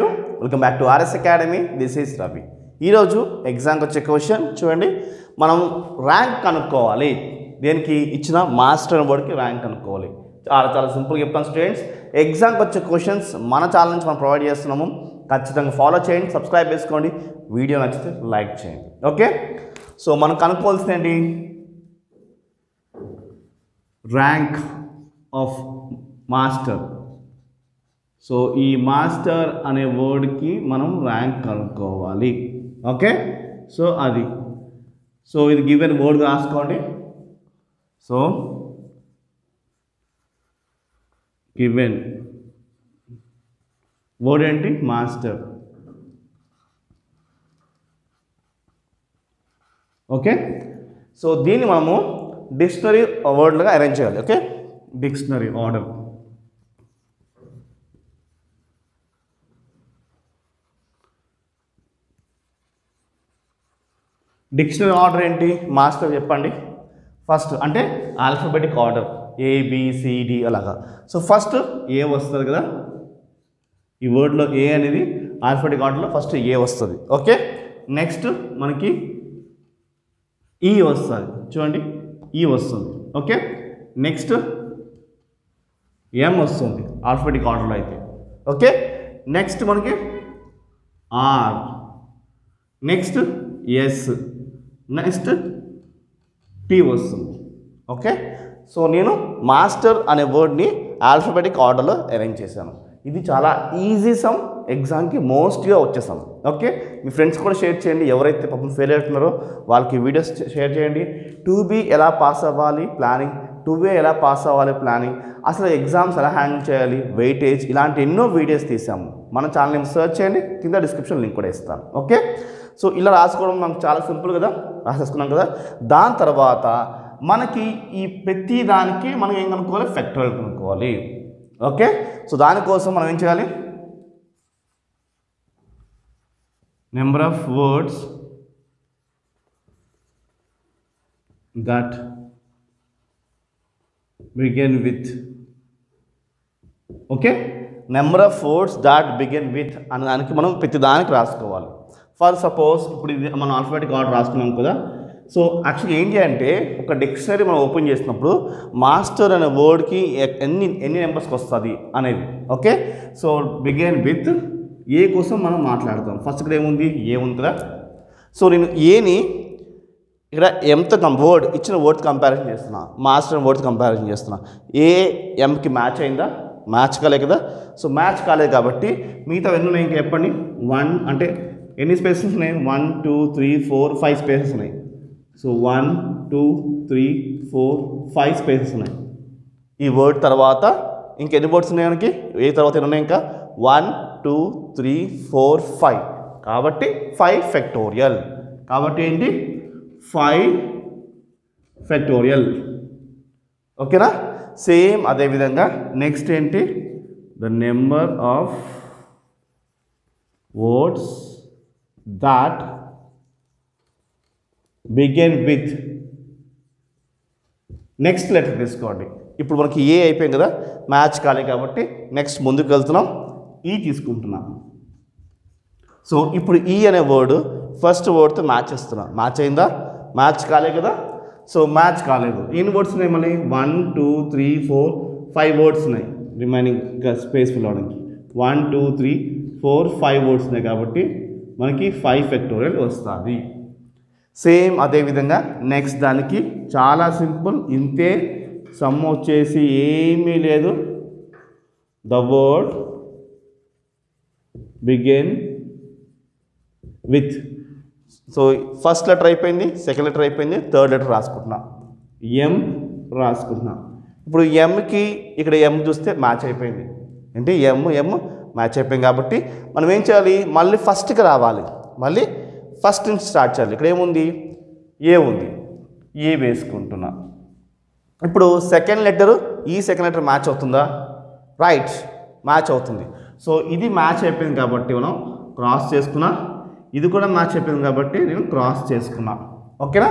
Welcome back to RS academy this is Ravi ఈరోజు ఎగ్జామ్కి వచ్చే క్వశ్చన్ చూడండి. మనం ర్యాంక్ కనుక్కోవాలి. దేనికి? ఇచ్చిన మాస్టర్ బోర్డ్కి ర్యాంక్ కనుక్కోవాలి. చాలా చాలా సింపుల్గా చెప్తాను స్టూడెంట్స్ ఎగ్జామ్కి వచ్చే క్వశ్చన్స్ మన ఛానల్ నుంచి మనం ప్రొవైడ్ చేస్తున్నాము. ఖచ్చితంగా ఫాలో చేయండి సబ్స్క్రైబ్ చేసుకోండి. వీడియో నచ్చితే లైక్ చేయండి. ఓకే సో మనం కనుక్కోవాల్సింది ఏంటి? ర్యాంక్ ఆఫ్ మాస్టర్ సో ఈ మాస్టర్ అనే వర్డ్కి మనం ర్యాంక్ కనుక్కోవాలి. ఓకే? సో అది. సో ఇది గివెన్ వర్డ్ రాసుకోండి. సో గివెన్ వర్డ్ ఏంటి? మాస్టర్. ఓకే? సో దీన్ని మనము డిక్షనరీ వర్డ్లుగా అరేంజ్ చేయాలి. Okay? Dictionary order dictionary order ఏంటి? మాస్టర్ చెప్పండి. ఫస్ట్ అంటే alphabetic order. A B C D అలాగా. సో ఫస్ట్ ఏ వస్తుంది కదా? ఈ వర్డ్లో ఏ అనేది ఆల్ఫాబెటిక్ ఆర్డర్లో ఫస్ట్ ఏ e e వస్తుంది. ఓకే? నెక్స్ట్ మనకి ఈ వస్తుంది. చూడండి ఈ వస్తుంది. ఓకే? నెక్స్ట్ ఎం వస్తుంది ఆల్ఫాబెటిక్ ఆర్డర్లో అయితే. ఓకే? నెక్స్ట్ మనకి R next S next T వస్తుంది ఓకే సో నేను మాస్టర్ అనే వర్డ్ని ఆల్ఫబెటిక్ ఆర్డర్లో అరేంజ్ చేశాను. ఇది చాలా ఈజీ సమ్ ఎగ్జామ్కి మోస్ట్గా వచ్చేసాం ఓకే మీ ఫ్రెండ్స్ కూడా షేర్ చేయండి. ఎవరైతే పాపం ఫెయిల్ అవుతున్నారో వాళ్ళకి వీడియోస్ షేర్ చేయండి. టూ బీ ఎలా పాస్ అవ్వాలి ప్లానింగ్ టూ బీ ఎలా పాస్ అవ్వాలి ప్లానింగ్ అసలు ఎగ్జామ్స్ ఎలా హ్యాండిల్ చేయాలి? వెయిటేజ్ ఇలాంటి ఎన్నో వీడియోస్ తీసాము. మన ఛానల్ని సర్చ్ చేయండి. కింద డిస్క్రిప్షన్ లింక్ కూడా ఇస్తాను. ఓకే సో ఇలా రాసుకోవడం మనకు చాలా సింపుల్ కదా రాసేసుకున్నాం కదా. దాని తర్వాత మనకి ఈ ప్రతి దానికి మనం ఏం కనుక్కోవాలి? ఫ్యాక్టరల్ కనుక్కోవాలి. ఓకే? సో దానికోసం మనం ఏం చేయాలి? Number of words that begin with okay? Number of words that begin with అనే దానికి మనం ప్రతి దానికి రాసుకోవాలి. ఫర్ సపోజ్ ఇప్పుడు ఇది మనం ఆల్ఫాబెటిక్ ఆర్డర్ రాసుకున్నాం కదా. సో యాక్చువల్లీ ఏంటి అంటే ఒక డిక్షనరీ మనం ఓపెన్ చేసినప్పుడు మాస్టర్ అనే వర్డ్కి ఎన్ని ఎన్ని నెంబర్స్కి వస్తుంది అనేది okay so begin with A కోసం మనం మాట్లాడతాం ఫస్ట్ ఇక్కడ ఏముంది? ఏ ఉంది కదా. సో నేను ఏని ఇక్కడ ఎంతో కం వర్డ్ ఇచ్చిన వర్డ్ కంపారిజన్ చేస్తున్నా. మాస్టర్ వర్డ్స్ కంపారిజన్ చేస్తున్నా. ఏ ఎంకి మ్యాచ్ అయిందా? మ్యాచ్ కాలేదు కదా. సో మ్యాచ్ కాలేదు కాబట్టి మిగతా ఎన్ని ఉన్నాయి ఇంకా చెప్పండి. వన్ అంటే ఎన్ని స్పేసెస్ ఉన్నాయి? One two three four five spaces ఉన్నాయి. So one two three four five spaces ఉన్నాయి. ఈ వర్డ్ తర్వాత ఇంకెన్ని వర్డ్స్ ఉన్నాయి మనకి? ఏ తర్వాత ఉన్నాయి ఇంకా? One two three four five కాబట్టి ఫైవ్ ఫెక్టోరియల్ కాబట్టి ఏంటి? ఫైవ్ ఫెక్టోరియల్ ఓకేనా సేమ్ అదేవిధంగా నెక్స్ట్ ఏంటి? The number of words that begin with next letter తీసుకోండి. ఇప్పుడు మనకి ఏ అయిపోయింది కదా? మ్యాచ్ కాలే కాబట్టి నెక్స్ట్ ముందుకు వెళ్తున్నాం. ఈ తీసుకుంటున్నాం. సో ఇప్పుడు ఈ అనే వర్డ్ ఫస్ట్ వర్డ్తో మ్యాచ్ ఇస్తున్నాం మ్యాచ్ అయిందా? మ్యాచ్ కాలే కదా? సో మ్యాచ్ కాలేదు. ఎన్ని వర్డ్స్ ఉన్నాయి మళ్ళీ? One two three four five words ఉన్నాయి. రిమైనింగ్ స్పేస్ ఫిల్ అవడానికి. One two three four five words ఉన్నాయి కాబట్టి మనకి ఫైవ్ ఫెక్టోరియల్ వస్తుంది. సేమ్ అదేవిధంగా నెక్స్ట్ దానికి చాలా సింపుల్ ఇంతే సమ్ వచ్చేసి ఏమీ లేదు. The word begin with so first letter అయిపోయింది సెకండ్ లెటర్ అయిపోయింది థర్డ్ లెటర్ రాసుకుంటున్నా. ఎం రాసుకుంటున్నా. ఇప్పుడు ఎంకి ఇక్కడ ఎం చూస్తే మ్యాచ్ అయిపోయింది. ఏంటి ఎమ్ ఎమ్ మ్యాచ్ అయిపోయింది కాబట్టి మనం ఏం చేయాలి? మళ్ళీ ఫస్ట్కి రావాలి. మళ్ళీ ఫస్ట్ నుంచి స్టార్ట్ చేయాలి. ఇక్కడ ఏముంది? ఏ ఉంది? ఏ వేసుకుంటున్నా. ఇప్పుడు సెకండ్ లెటర్ ఈ సెకండ్ లెటర్ మ్యాచ్ అవుతుందా? రైట్ మ్యాచ్ అవుతుంది. సో ఇది మ్యాచ్ అయిపోయింది కాబట్టి మనం క్రాస్ చేసుకున్నా ఇది కూడా మ్యాచ్ అయిపోయింది కాబట్టి నేను క్రాస్ చేసుకున్నా. ఓకేనా?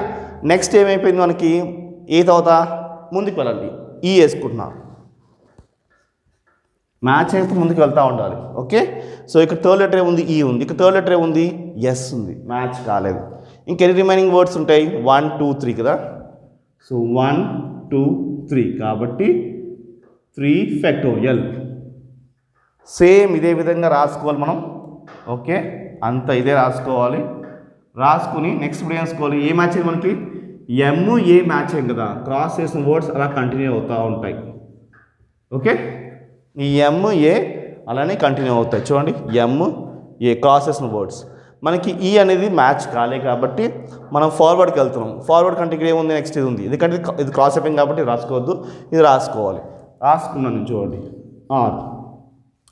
నెక్స్ట్ ఏమైపోయింది మనకి? ఏ తర్వాత? ముందుకు వెళ్ళాలి. ఈ వేసుకుంటున్నాను మ్యాచ్ అయితే ముందుకు వెళ్తూ ఉండాలి. ఓకే సో ఇక్కడ థర్డ్ లెటర్ ఉంది ఈ ఉంది. ఇక్కడ థర్డ్ లెటర్ ఉంది ఎస్ ఉంది. మ్యాచ్ కాలేదు. ఇంకెన్ని రిమైనింగ్ వర్డ్స్ ఉంటాయి? వన్ టూ త్రీ కదా? సో వన్ టూ త్రీ కాబట్టి త్రీ ఫ్యాక్టోరియల్ సేమ్ ఇదే విధంగా రాసుకోవాలి మనం. ఓకే అంత ఇదే రాసుకోవాలి. రాసుకుని నెక్స్ట్ ఇప్పుడు ఏం రాసుకోవాలి? ఏ మ్యాచ్ అయింది మనకి? ఎమ్ ఏ మ్యాచ్ అయింది కదా. క్రాస్ చేసిన వర్డ్స్ అలా కంటిన్యూ అవుతూ ఉంటాయి. ఓకే ఈ ఎమ్ ఏ అలానే కంటిన్యూ అవుతాయి. చూడండి ఎమ్ ఏ క్రాసెస్ వర్డ్స్ మనకి ఈ అనేది మ్యాచ్ కాలే కాబట్టి మనం ఫార్వర్డ్కి వెళ్తున్నాం. ఫార్వర్డ్ కంటే ఇక్కడ ఏముంది? నెక్స్ట్ ఇది ఉంది. ఎందుకంటే ఇది- ఇది క్రాస్ అయిపోయింది కాబట్టి రాసుకోవద్దు. ఇది రాసుకోవాలి. రాసుకున్నాను చూడండి. ఆర్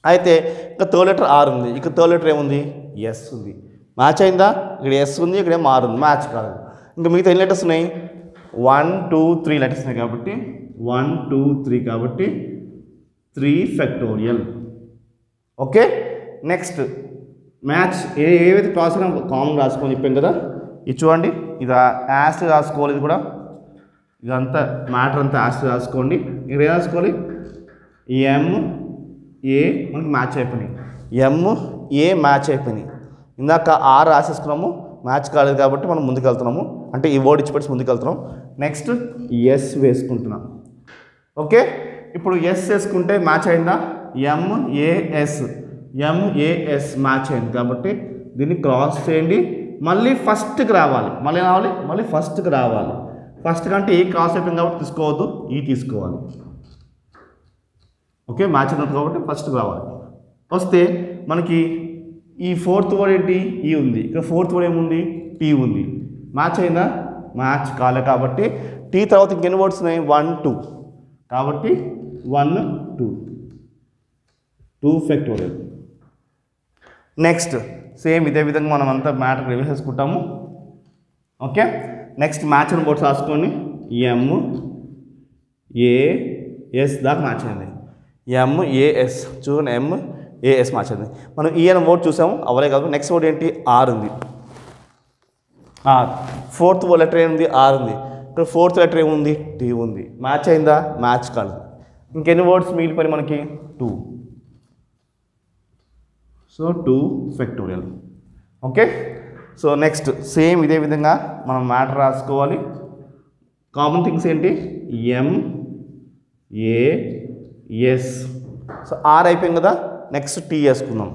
అయితే ఇక థర్డ్ లెటర్ ఆర్ ఉంది. ఇక థర్డ్ లెటర్ ఏముంది? ఎస్ ఉంది. మ్యాచ్ అయిందా? ఇక్కడ ఎస్ ఉంది ఇక్కడ ఏం ఆర్ ఉంది. మ్యాచ్ కాదు ఇంకా మిగతా ఎన్ని లెటర్స్ ఉన్నాయి? వన్ టూ త్రీ లెటర్స్ ఉన్నాయి కాబట్టి. వన్ టూ త్రీ కాబట్టి three factorial okay next match A ఏవైతే క్లాస్ అయినా కామన్ రాసుకోని చెప్పాను కదా? ఇది చూడండి. ఇది యాస్ట్ రాసుకోవాలి ఇది కూడా. ఇదంతా మ్యాటర్ అంతా యాస్ట్ రాసుకోండి. ఇక్కడ ఏం రాసుకోవాలి? ఎం ఏ మనకి మ్యాచ్ అయిపోయినాయి. ఎం ఏ మ్యాచ్ అయిపోయినాయి. ఇందాక ఆర్ రాసేసుకున్నాము. మ్యాచ్ కాలేదు కాబట్టి మనం ముందుకు వెళ్తున్నాము అంటే ఈ వర్డ్ ఇచ్చిపెట్టి ముందుకు వెళ్తున్నాం నెక్స్ట్ ఎస్ వేసుకుంటున్నాం. ఓకే ఇప్పుడు ఎస్ చేసుకుంటే మ్యాచ్ అయిందా? M A S M A S match అయింది కాబట్టి దీన్ని క్రాస్ చేయండి. మళ్ళీ ఫస్ట్కి రావాలి. మళ్ళీ రావాలి? మళ్ళీ ఫస్ట్కి రావాలి. ఫస్ట్ కంటే ఏ క్రాస్ అయిపోయింది కాబట్టి తీసుకోవద్దు. ఈ తీసుకోవాలి. ఓకే మ్యాచ్ ఉన్నది కాబట్టి ఫస్ట్కి రావాలి. వస్తే మనకి ఈ ఫోర్త్ వర్డ్ ఏంటి? ఈ ఉంది. ఇక్కడ ఫోర్త్ వర్డ్ ఏముంది? టీ ఉంది. మ్యాచ్ అయిందా? మ్యాచ్ కాలే కాబట్టి టీ తర్వాత ఇంకెన్ని వర్డ్స్ ఉన్నాయి? వన్ టూ కాబట్టి one two two factorial next same ఇదే విధంగా మనం అంతా మ్యాటర్ రివ్యూ చేసుకుంటాము. ఓకే నెక్స్ట్ మ్యాచ్ అని బోర్డ్స్ రాసుకొని ఎమ్ ఏఎస్ దాకా మ్యాచ్ అయింది. ఎమ్ ఏఎస్ చూడండి ఎమ్ ఏఎస్ మ్యాచ్ అయింది. మనం ఈఎన్ అనే వర్డ్ చూసాము అవలే కాదు. నెక్స్ట్ వర్డ్ ఏంటి? ఆర్ ఉంది. ఆర్ ఫోర్త్ లెటర్ ఏముంది? ఆర్ ఉంది. ఇక్కడ ఫోర్త్ లెటర్ ఏముంది? టీ ఉంది. మ్యాచ్ అయిందా? మ్యాచ్ కాదు ఇంకెన్ని వర్డ్స్ మిగిలిపోయి మనకి? Two so two factorial okay so next same ఇదే విధంగా మనం మ్యాటర్ రాసుకోవాలి. కామన్ థింగ్స్ ఏంటి? M A S so R అయిపోయింది కదా? నెక్స్ట్ టీ వేసుకుందాం.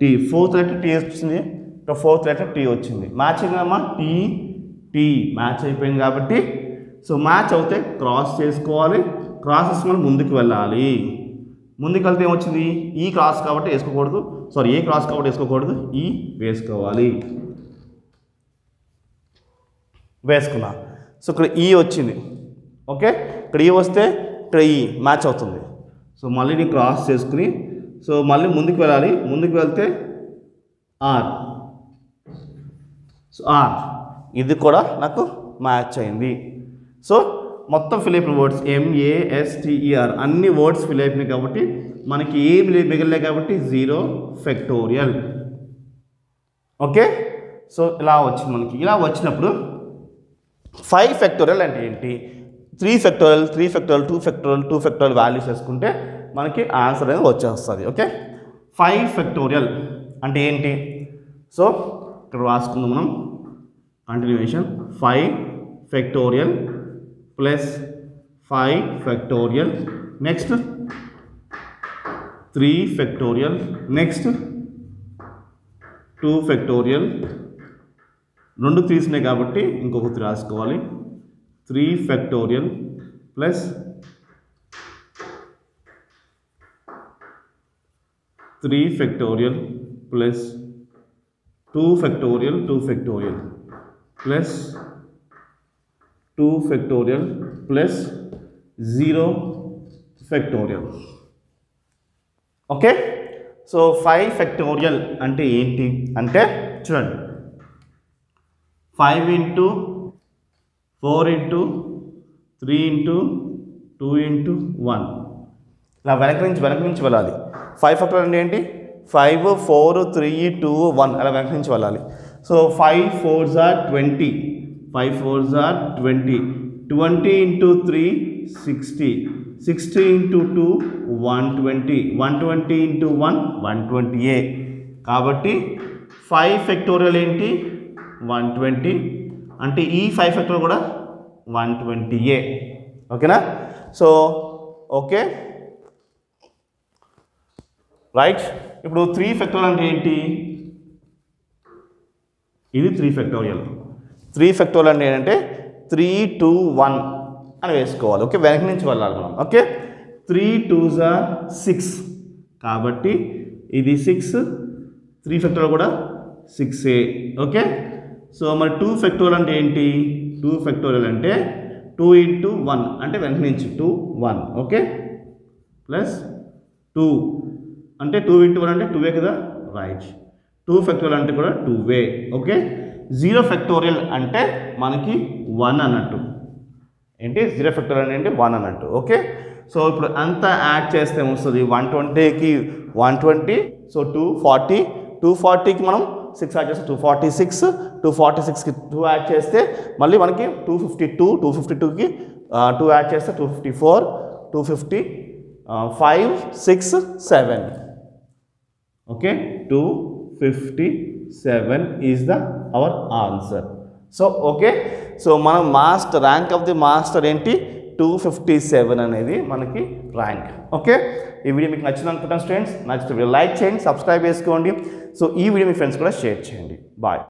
టీ ఫోర్త్ లెటర్ టీ వచ్చింది. ఫోర్త్ లెటర్ టీ వచ్చింది. మ్యాచ్ అయిందమ్మా టీ టీ మ్యాచ్ అయిపోయింది కాబట్టి. సో మ్యాచ్ అవుతే క్రాస్ చేసుకోవాలి. క్రాసెస్ మనం ముందుకు వెళ్ళాలి. ముందుకు వెళ్తే ఏమొచ్చింది? ఈ క్రాస్ కాబట్టి వేసుకోకూడదు. సారీ ఏ క్రాస్ కాబట్టి వేసుకోకూడదు? ఈ వేసుకోవాలి. వేసుకున్నా. సో ఇక్కడ ఈ వచ్చింది. ఓకే? ఇక్కడ ఈ వస్తే ఇక్కడ ఈ మ్యాచ్ అవుతుంది. సో మళ్ళీ నేను క్రాస్ చేసుకుని సో మళ్ళీ ముందుకు వెళ్ళాలి. ముందుకు వెళ్తే ఆర్. So are. ఇది కూడా నాకు మ్యాచ్ అయింది. సో మొత్తం fill words M A S T E R e, అన్ని వర్డ్స్ ఫిల్ అయిపోయినాయి కాబట్టి మనకి ఏం లే- మిగలలే కాబట్టి జీరో ఫెక్టోరియల్ ఓకే? సో ఇలా వచ్చింది మనకి. ఇలా వచ్చినప్పుడు ఫైవ్ ఫెక్టోరియల్ అంటే ఏంటి? Three factorial three factorial two factorial two factorial values వేసుకుంటే మనకి ఆన్సర్ అనేది వచ్చేస్తుంది. ఓకే? ఫైవ్ ఫెక్టోరియల్ అంటే ఏంటి? సో ఇక్కడ రాసుకుందాం మనం. Continuation five factorial plus five factorial next three factorial next two factorial రెండు తీసినాయి కాబట్టి ఇంకొక త్రీ రాసుకోవాలి three factorial plus three factorial plus two factorial two factorial plus two factorial plus zero factorial okay so five factorial అంటే ఏంటి? అంటే చూడండి. Five into four into three into two into one ఇలా వెనక నుంచి వెనక నుంచి వెళ్ళాలి. ఫైవ్ ఫెక్టర్ అంటే ఏంటి? Five four three two one అలా వెనక నుంచి వెళ్ళాలి. సో ఫైవ్ ఫోర్ జార్ twenty five four jar twenty. Twenty into three sixty. Sixty into two one twenty. One twenty into one one twenty ఏ. కాబట్టి ఫైవ్ ఫెక్టోరియల్ ఏంటి? One twenty. అంటే ఈ five factorial కూడా వన్ ట్వంటీ ఏ. ఓకేనా? So okay. Right? ఇప్పుడు three factorial అంటే ఏంటి? ఇది త్రీ ఫెక్టోరియల్. త్రీ ఫెక్టోరియల్ అంటే ఏంటంటే త్రీ టూ వన్ అని వేసుకోవాలి. ఓకే వెనక నుంచి వెళ్ళాలి మనం. ఓకే త్రీ టూ జా సిక్స్ కాబట్టి ఇది సిక్స్ త్రీ ఫెక్టోరియల్ కూడా సిక్స్ ఏ. ఓకే సో మరి టూ ఫెక్టోరియల్ అంటే ఏంటి? టూ ఫెక్టోరియల్ అంటే టూ ఇంటూ వన్ అంటే వెనక నుంచి two one okay plus two అంటే టూ ఇంటూ వన్ అంటే టూ వే కదా? రైట్ టూ ఫెక్టోరియల్ అంటే కూడా టూ వే ఓకే జీరో ఫెక్టోరియల్ అంటే మనకి వన్ అన్నట్టు. ఏంటి? జీరో ఫెక్టోరియల్ అంటే వన్ అన్నట్టు. ఓకే? సో ఇప్పుడు అంతా యాడ్ చేస్తే వస్తుంది వన్ ట్వంటీకి one twenty so two forty two ఫార్టీకి మనం సిక్స్ యాడ్ చేస్తే two forty six two forty సిక్స్కి టూ యాడ్ చేస్తే మళ్ళీ మనకి two fifty two two fifty టూకి టూ యాడ్ చేస్తే two fifty four two fifty five six seven okay? Two fifty seven is the our answer so okay so మనం master rank of the master ఏంటి? Two fifty seven అనేది మనకి rank okay ఈ video మీకు నచ్చింది అనుకుంటాను students నచ్చితే like చేయండి సబ్స్క్రైబ్ చేసుకోండి. సో ఈ వీడియో మీ ఫ్రెండ్స్ కూడా షేర్ చేయండి. బాయ్